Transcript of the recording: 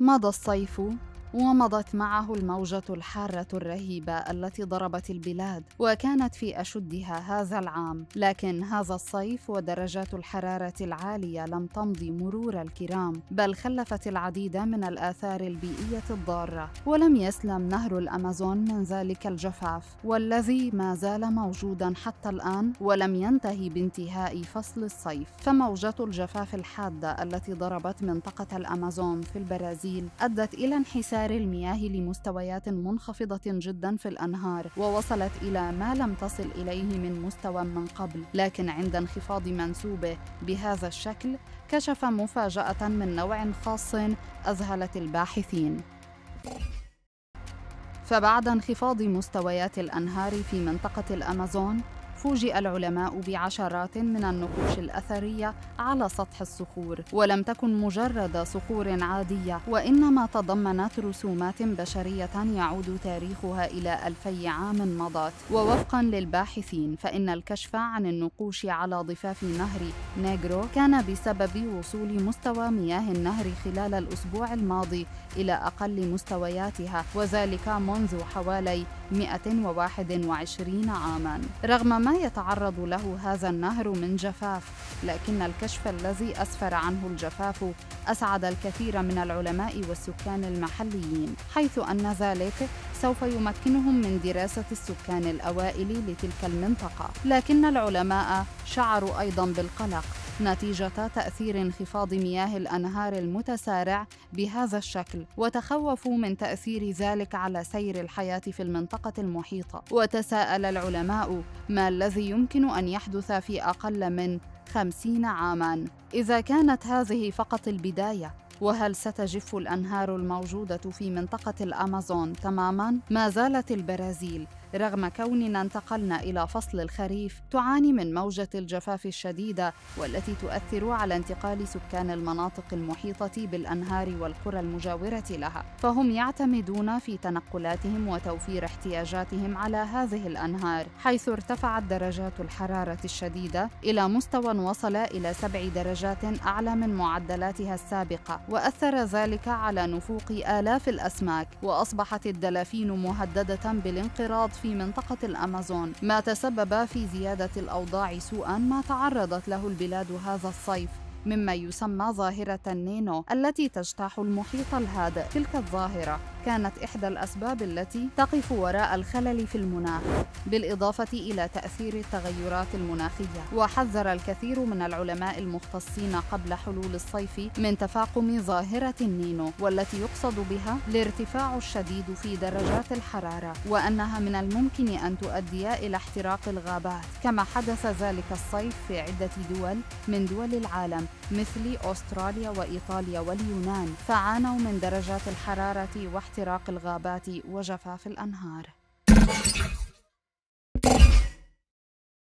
مضى الصيف؟ ومضت معه الموجة الحارة الرهيبة التي ضربت البلاد وكانت في أشدها هذا العام. لكن هذا الصيف ودرجات الحرارة العالية لم تمضي مرور الكرام بل خلفت العديد من الآثار البيئية الضارة. ولم يسلم نهر الأمازون من ذلك الجفاف والذي ما زال موجودا حتى الآن ولم ينتهي بانتهاء فصل الصيف. فموجة الجفاف الحادة التي ضربت منطقة الأمازون في البرازيل أدت إلى انحسار انحسار المياه لمستويات منخفضة جدا في الأنهار ووصلت إلى ما لم تصل إليه من مستوى من قبل. لكن عند انخفاض منسوبه بهذا الشكل كشف مفاجأة من نوع خاص أذهلت الباحثين. فبعد انخفاض مستويات الأنهار في منطقة الأمازون فوجئ العلماء بعشرات من النقوش الأثرية على سطح الصخور ولم تكن مجرد صخور عادية وإنما تضمنت رسومات بشرية يعود تاريخها إلى ألفي عام مضت. ووفقا للباحثين فإن الكشف عن النقوش على ضفاف نهر نيغرو كان بسبب وصول مستوى مياه النهر خلال الأسبوع الماضي إلى أقل مستوياتها وذلك منذ حوالي 121 عاما. رغم ما يتعرض له هذا النهر من جفاف لكن الكشف الذي أسفر عنه الجفاف أسعد الكثير من العلماء والسكان المحليين حيث أن ذلك سوف يمكنهم من دراسة السكان الأوائل لتلك المنطقة. لكن العلماء شعروا أيضا بالقلق. نتيجة تأثير انخفاض مياه الأنهار المتسارع بهذا الشكل وتخوفوا من تأثير ذلك على سير الحياة في المنطقة المحيطة وتساءل العلماء ما الذي يمكن أن يحدث في أقل من خمسين عاماً إذا كانت هذه فقط البداية وهل ستجف الأنهار الموجودة في منطقة الأمازون تماماً؟ ما زالت البرازيل رغم كوننا انتقلنا إلى فصل الخريف تعاني من موجة الجفاف الشديدة والتي تؤثر على انتقال سكان المناطق المحيطة بالأنهار والقرى المجاورة لها. فهم يعتمدون في تنقلاتهم وتوفير احتياجاتهم على هذه الأنهار حيث ارتفعت درجات الحرارة الشديدة إلى مستوى وصل إلى سبع درجات أعلى من معدلاتها السابقة وأثر ذلك على نفوق آلاف الأسماك وأصبحت الدلافين مهددة بالانقراض في منطقة الأمازون. ما تسبب في زيادة الأوضاع سوءا ما تعرضت له البلاد هذا الصيف. مما يسمى ظاهرة النينو التي تجتاح المحيط الهادئ تلك الظاهرة كانت إحدى الأسباب التي تقف وراء الخلل في المناخ بالإضافة إلى تأثير التغيرات المناخية. وحذر الكثير من العلماء المختصين قبل حلول الصيف من تفاقم ظاهرة النينو والتي يقصد بها الارتفاع الشديد في درجات الحرارة وأنها من الممكن أن تؤدي إلى احتراق الغابات. كما حدث ذلك الصيف في عدة دول من دول العالم. مثل أستراليا وإيطاليا واليونان فعانوا من درجات الحرارة واحتراق الغابات وجفاف الأنهار.